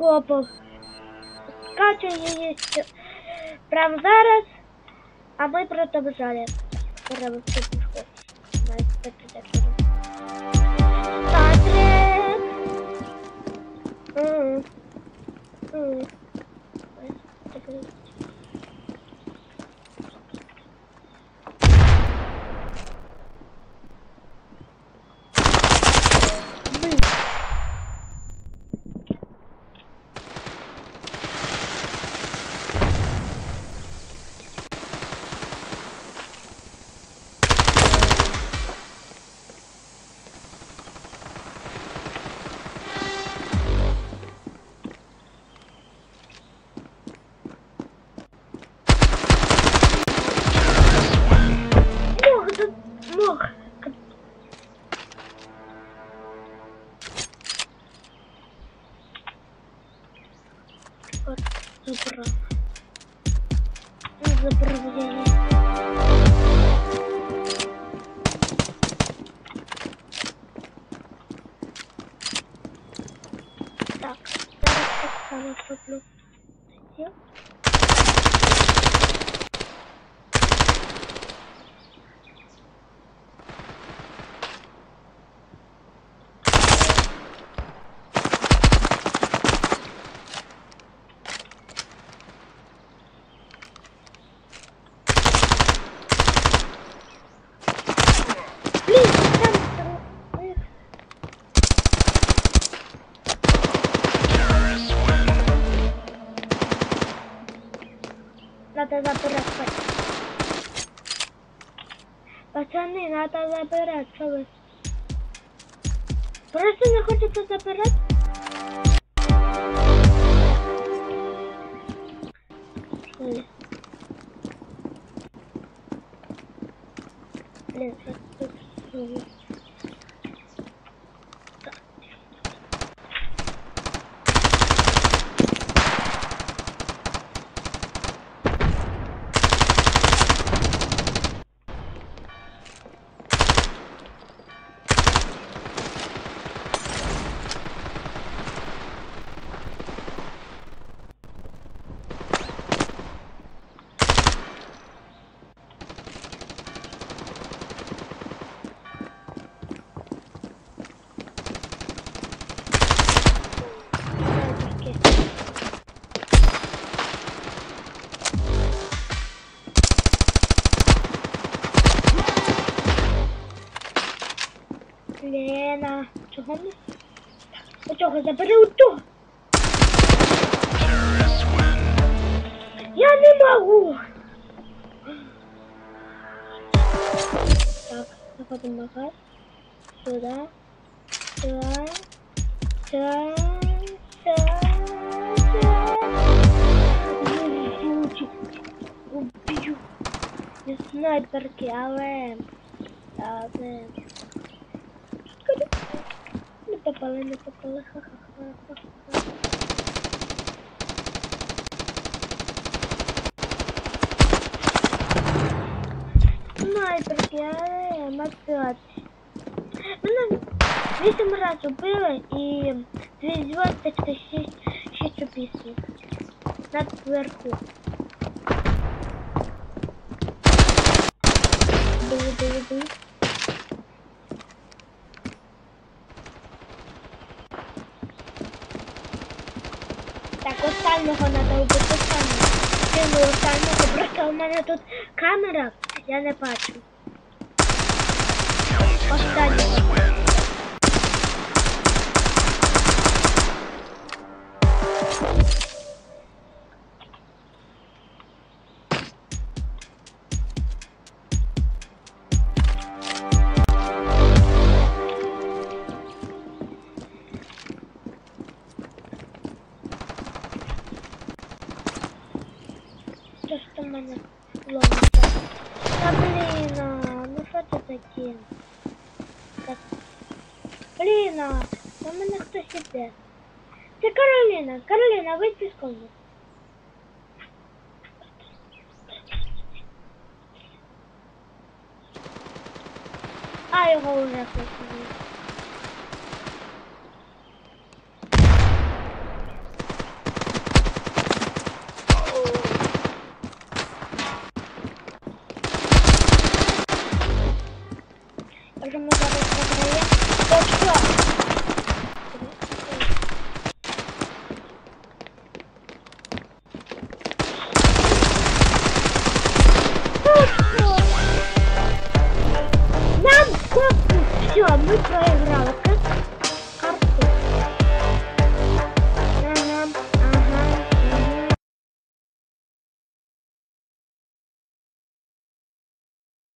окопах. Скачай її с- прямо зараз, а ми продовжаємо. Треба все пішко. Навіть так і так робимо. Патрик! М. Вот, забрал. Забрал я. Так, зараз так само зроблю. Надо забирать. Пацаны, надо забирать. Что вы? Просто не хочете забирать? Блин, сейчас тут Не? Оцього забери отого. Я не можу. Так, заходимо магаз. Сюда. Сюда. Сюда. Убью. Убью. Не снайперки, але... Але Не попали, не попали. Ха-ха-ха. Снайперки, але мацати. Мене вісім разів били і дві зв'язочки шість, шість опісів. Наверху. Били, били, били. Останнього треба вбити останнього. Кинув останнього, просто у мене тут камера, я не бачу. Останнього. Що ж там в мене ломиться? Та блін, а, ну що це таке? Так. Блін, а, там мене хтось іде. Це Кароліна, Кароліна, вийди з комнати. А його вже хтось.